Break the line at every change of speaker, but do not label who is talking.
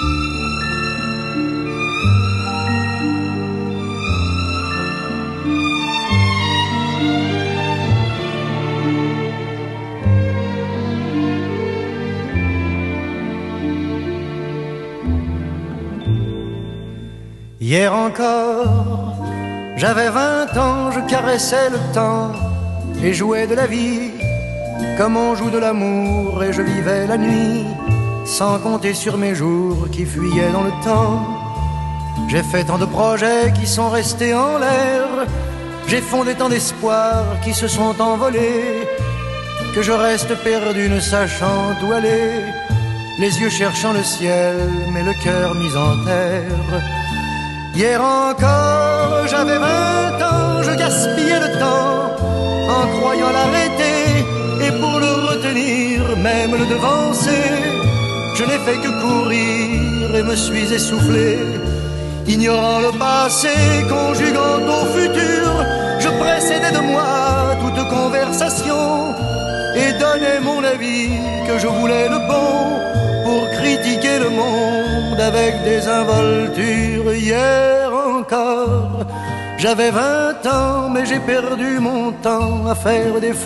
Hier encore, j'avais vingt ans, je caressais le temps et jouais de la vie comme on joue de l'amour et je vivais la nuit sans compter sur mes jours qui fuyaient dans le temps. J'ai fait tant de projets qui sont restés en l'air, j'ai fondé tant d'espoirs qui se sont envolés, que je reste perdu ne sachant où aller, les yeux cherchant le ciel, mais le cœur mis en terre. Hier encore, j'avais vingt ans, je gaspillais le temps en croyant l'arrêter et pour le retenir, même le devancer. Je n'ai fait que courir et me suis essoufflé, ignorant le passé, conjuguant au futur. Je précédais de moi toute conversation et donnais mon avis que je voulais le bon pour critiquer le monde avec des involtures. Hier encore, j'avais vingt ans, mais j'ai perdu mon temps à faire des